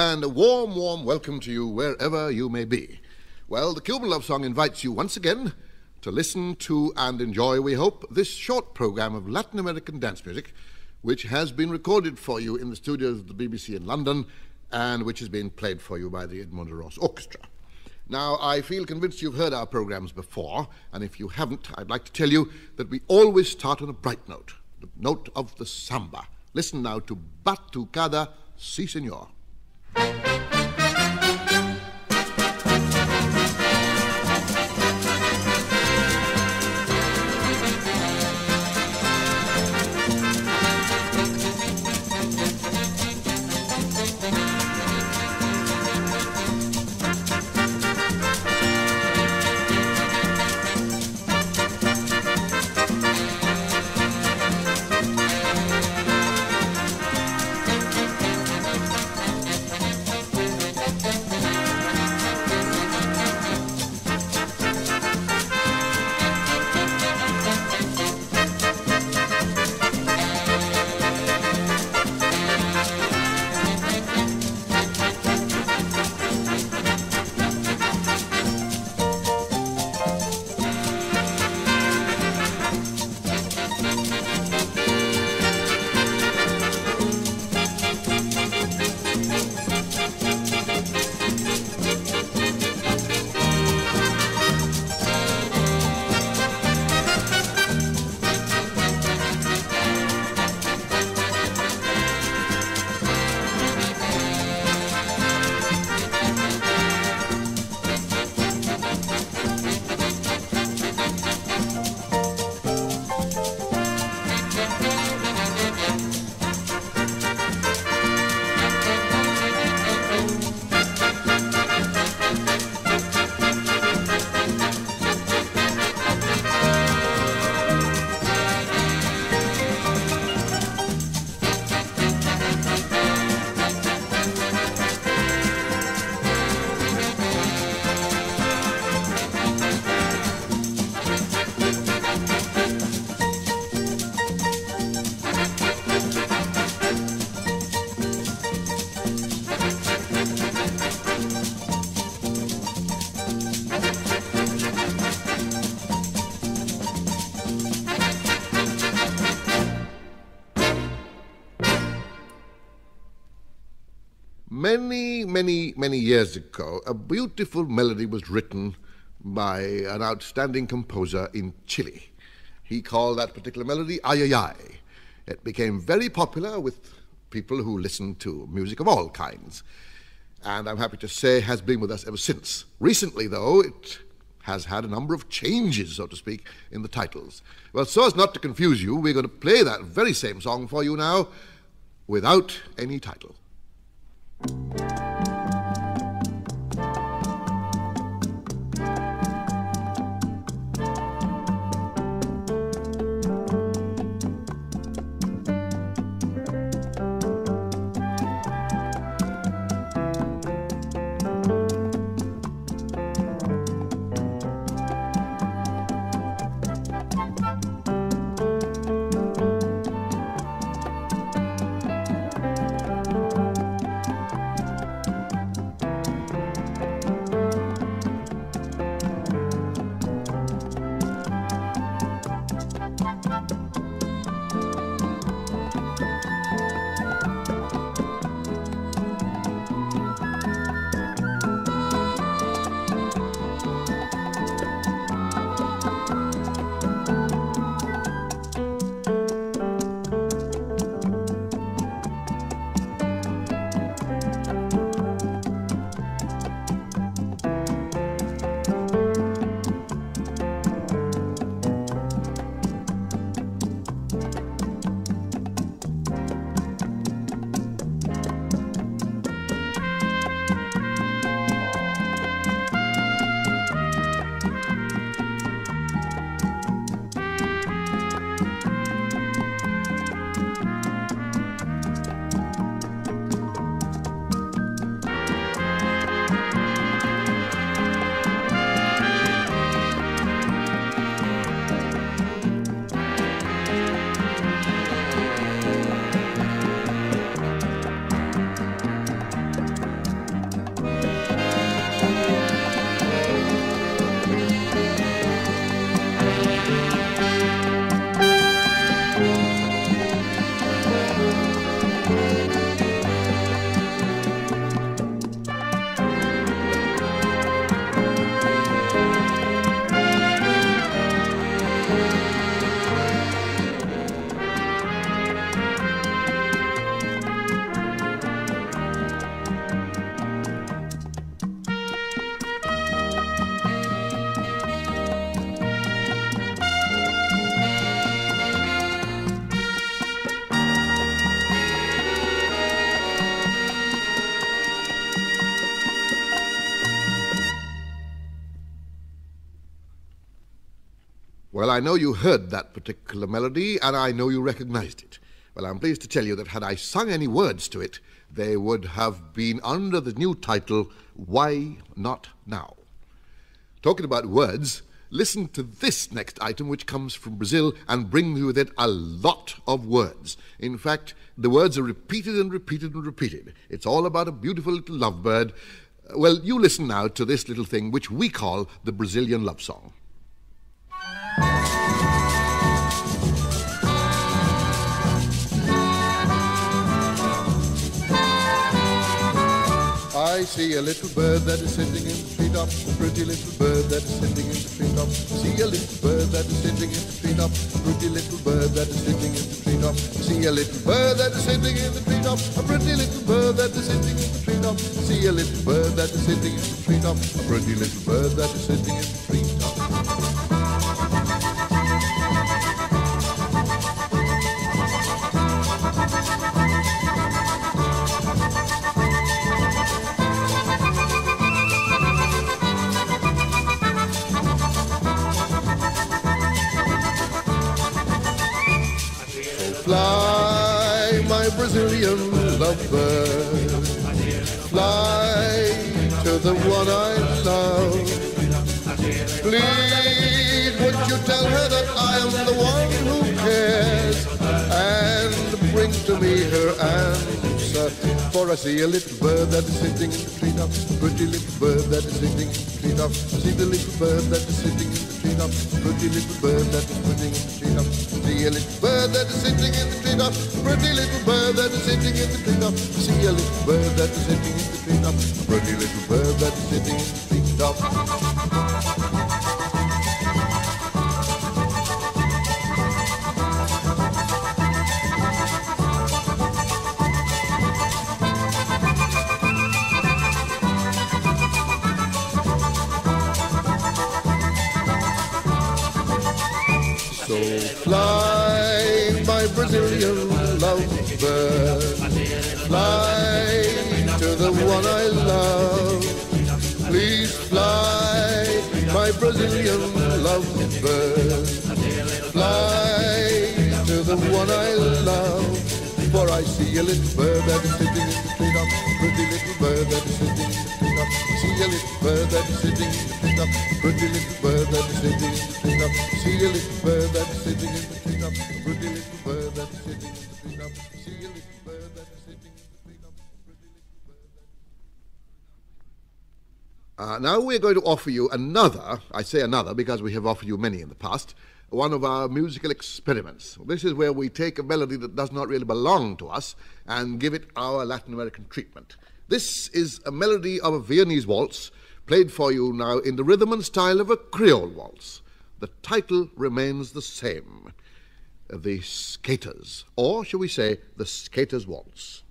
and a warm, warm welcome to you wherever you may be. Well, the Cuban Love Song invites you once again to listen to and enjoy, we hope, this short program of Latin American dance music, which has been recorded for you in the studios of the BBC in London and which has been played for you by the Edmundo Ros Orchestra. Now, I feel convinced you've heard our programs before, and if you haven't, I'd like to tell you that we always start on a bright note, the note of the samba. Listen now to Batucada, Si Senor. Thank you. Many, many, many years ago, a beautiful melody was written by an outstanding composer in Chile. He called that particular melody Ay Ay Ay. It became very popular with people who listened to music of all kinds. And I'm happy to say has been with us ever since. Recently, though, it has had a number of changes, so to speak, in the titles. Well, so as not to confuse you, we're going to play that very same song for you now without any title. Well, I know you heard that particular melody, and I know you recognized it. Well, I'm pleased to tell you that had I sung any words to it, they would have been under the new title, Why Not Now? Talking about words, listen to this next item, which comes from Brazil and brings with it a lot of words. In fact, the words are repeated and repeated and repeated. It's all about a beautiful little lovebird. Well, you listen now to this little thing, which we call the Brazilian love song. See a little bird that is sitting in the treetop, a pretty little bird that is sitting in the treetop. See a little bird that is sitting in the treetop, a pretty little bird that is sitting in the treetop. See a little bird that is sitting in the treetop, a pretty little bird that is sitting in the treetop. See a little bird that is sitting in the treetop, a pretty little bird that is sitting in the treetop. The one I love. Please, would you tell her that I am the one who cares? And bring to me her answer. For I see a little bird that is sitting in the tree treetop. Pretty little bird that is sitting in the tree treetop. See the little bird that is sitting in the tree treetop. Pretty little bird that is sitting in the treetop. See a little bird that is sitting in the treetop. Pretty little bird that is sitting in the treetop. See a little bird that is sitting in the treetop. Pretty little bird the one I love. For I see a little bird that is sitting in the treetop, pretty little bird that is sitting in the treetop. See a little bird that is sitting in the treetop, pretty little bird that is sitting in the treetop. See a little bird that is sitting in the treetop, pretty little bird that is sitting in the treetop. See a little bird that is sitting uh, now we're going to offer you another, I say another because we have offered you many in the past, one of our musical experiments. This is where we take a melody that does not really belong to us and give it our Latin American treatment. This is a melody of a Viennese waltz played for you now in the rhythm and style of a Creole waltz. The title remains the same The Skaters, or shall we say, The Skaters Waltz.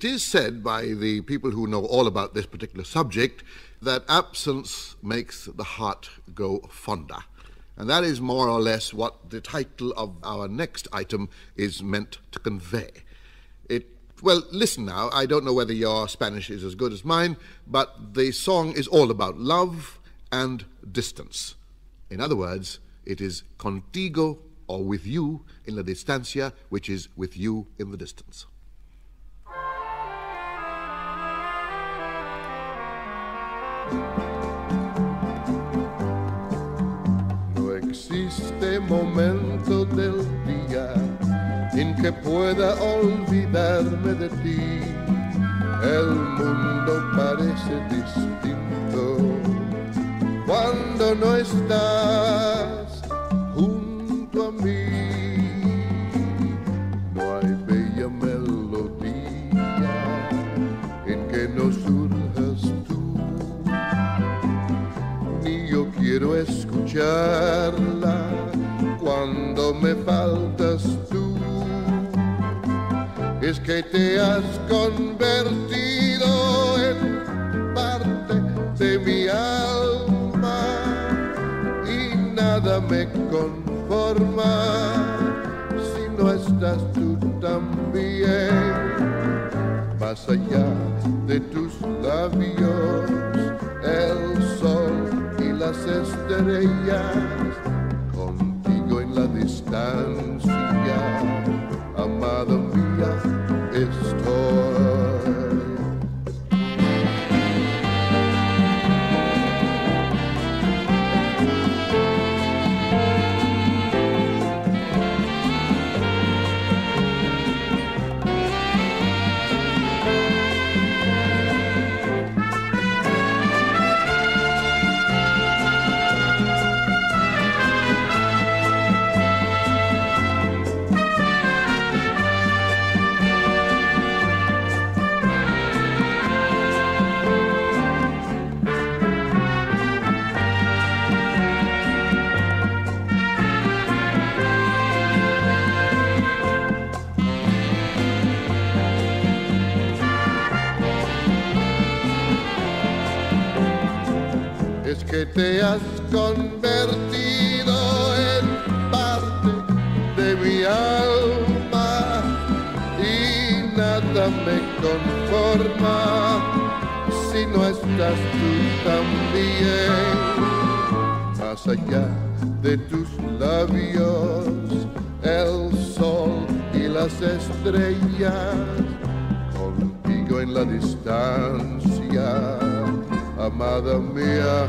It is said by the people who know all about this particular subject that absence makes the heart go fonder. And that is more or less what the title of our next item is meant to convey. It well, listen now. I don't know whether your Spanish is as good as mine, but the song is all about love and distance. In other words, it is contigo or with you in la distancia, which is with you in the distance. Existe momento del día en que pueda olvidarme de ti. El mundo parece distinto cuando no estás escucharla cuando me faltas tú. Es que te has convertido en parte de mi alma y nada me conforma si no estás tú también. Más allá de tus labios, estrellas, contigo en la distancia, amada mía, estoy. Es que te has convertido en parte de mi alma y nada me conforma si no estás tú también. Más allá de tus labios, el sol y las estrellas, contigo en la distancia amada mía.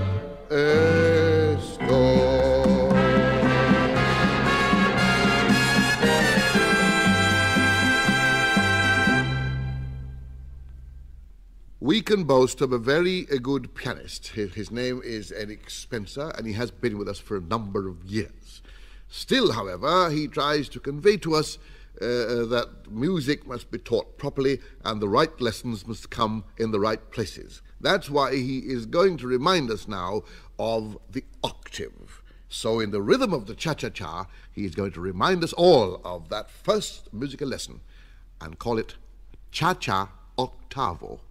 We can boast of a very good pianist. His, his name is Eric Spencer, and he has been with us for a number of years. Still, however, he tries to convey to us uh, uh, that music must be taught properly and the right lessons must come in the right places. That's why he is going to remind us now of the octave. So, in the rhythm of the cha cha cha, he is going to remind us all of that first musical lesson and call it cha cha octavo.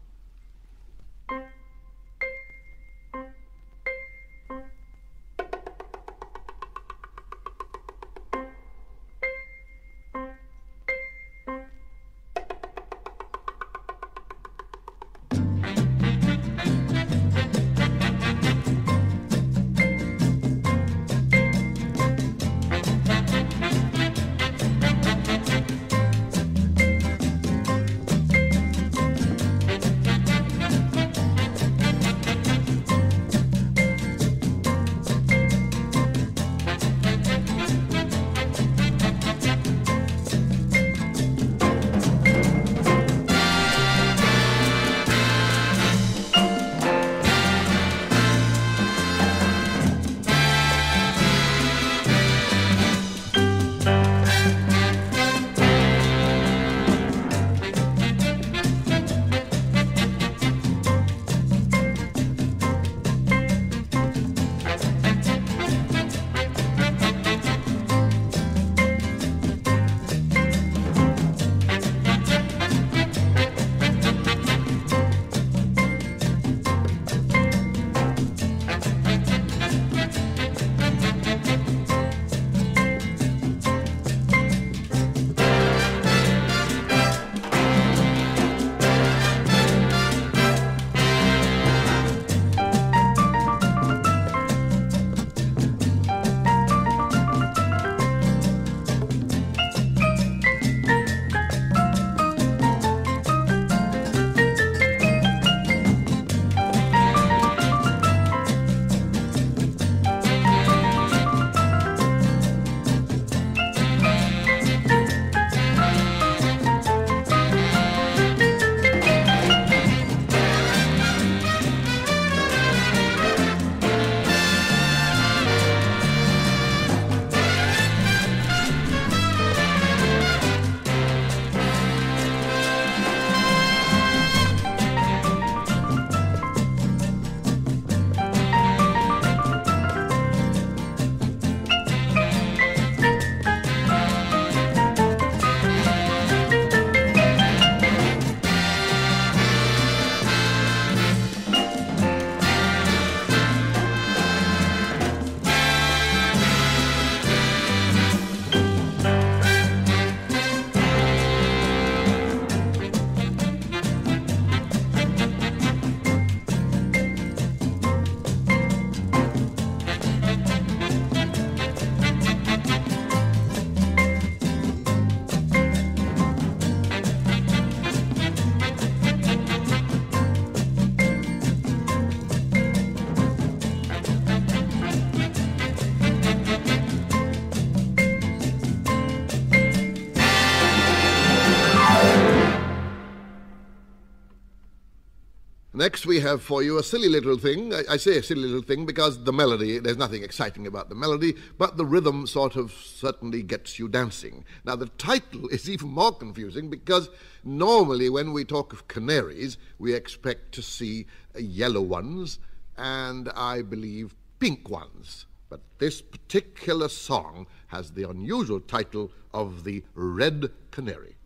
Next, we have for you a silly little thing. I, I, say a silly little thing because the melody, there's nothing exciting about the melody, but the rhythm sort of certainly gets you dancing. Now, the title is even more confusing because normally when we talk of canaries, we expect to see yellow ones and I believe pink ones. But this particular song has the unusual title of the Red Canary.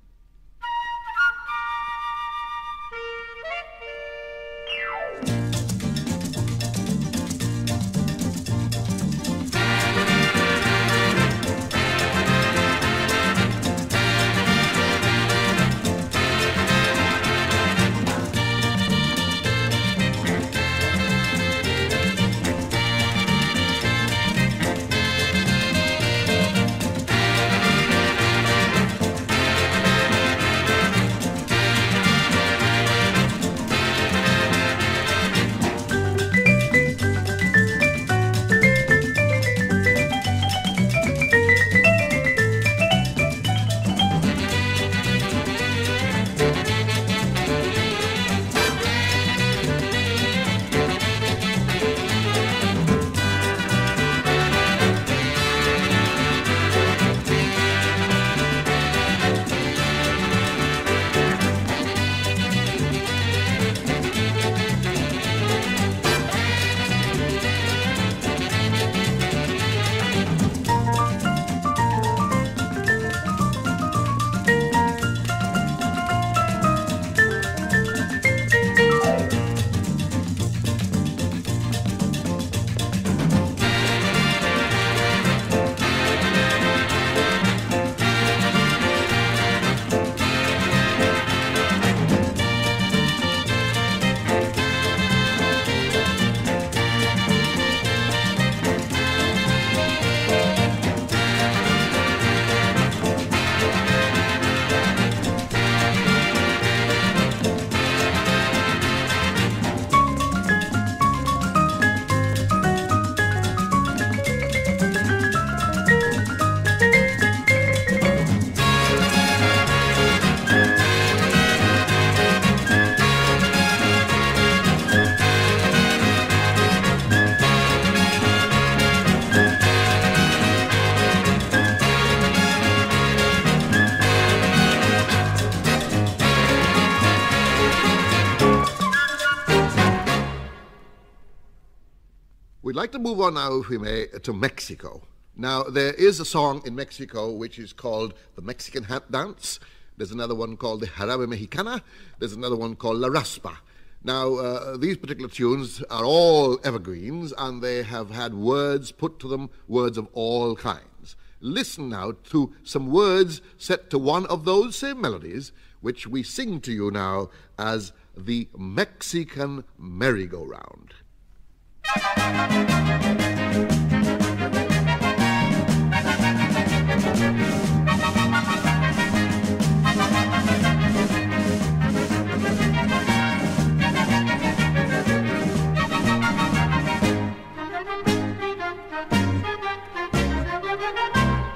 To move on now, if we may, to Mexico. Now, there is a song in Mexico which is called the Mexican Hat Dance. There's another one called the Jarabe Mexicana. There's another one called La Raspa. Now, uh, these particular tunes are all evergreens and they have had words put to them, words of all kinds. Listen now to some words set to one of those same melodies, which we sing to you now as the Mexican Merry-Go-Round.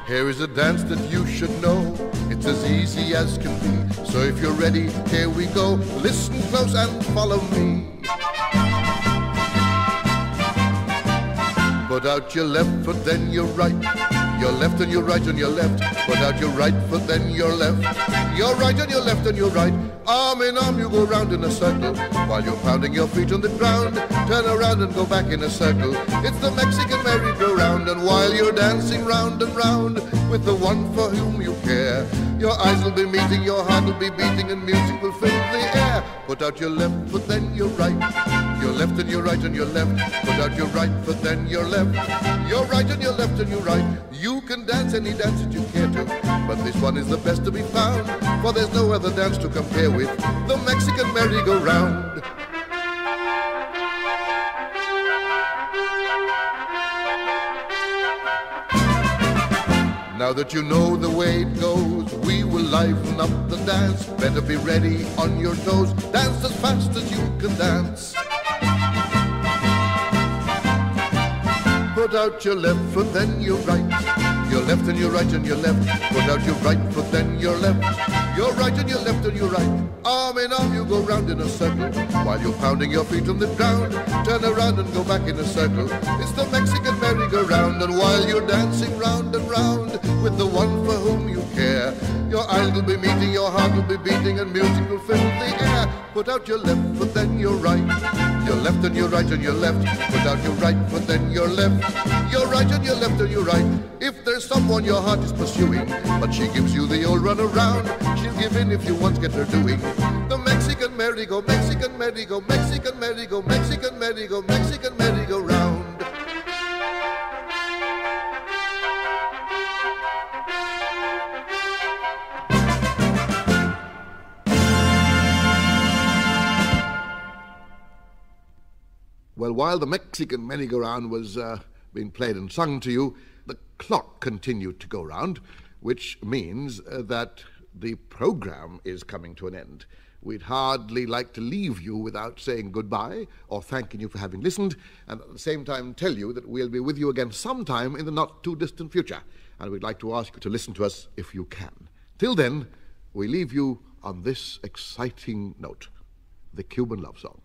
Here is a dance that you should know. It's as easy as can be. So if you're ready, here we go. Listen close and follow me. Put out your left foot, then your right. Your left and your right and your left. Put out your right foot, then your left. Your right and your left and your right. Arm in arm, you go round in a circle while you're pounding your feet on the ground. Turn around and go back in a circle. It's the Mexican merry-go-round, and while you're dancing round and round with the one for whom you care, your eyes will be meeting, your heart will be beating, and music will fill the air. Put out your left foot, then your right. Your left and your right and your left. Put out your right foot, then your left. Your right and your left and your right. You can dance any dance that you care to, but this one is the best to be found, for there's no other dance to compare with the Mexican merry-go-round. Now that you know the way it goes, we will liven up the dance. Better be ready on your toes. Dance as fast as you can dance. Put out your left foot, then your right. Your left and your right and your left. Put out your right foot, then your left. Your right and your left and your right. Arm in arm you go round in a circle while you're pounding your feet on the ground. Turn around and go back in a circle. It's the Mexican merry-go-round, and while you're dancing round and round with the one for whom you care, your eyes will be meeting, your heart will be beating, and music will fill the air. Put out your left foot, then your right. Your left and your right and your left. Put your right foot, then your left. Your right and your left and your right. If there's someone your heart is pursuing, but she gives you the old run around, she'll give in if you once get her doing. The Mexican merry-go, Mexican merry-go, Mexican merry-go, Mexican merry-go, Mexican merry-go-round. Well, while the Mexican merry-go-round was uh, being played and sung to you, the clock continued to go round, which means uh, that the program is coming to an end. We'd hardly like to leave you without saying goodbye or thanking you for having listened, and at the same time tell you that we'll be with you again sometime in the not too distant future, and we'd like to ask you to listen to us if you can. Till then, we leave you on this exciting note the Cuban love song.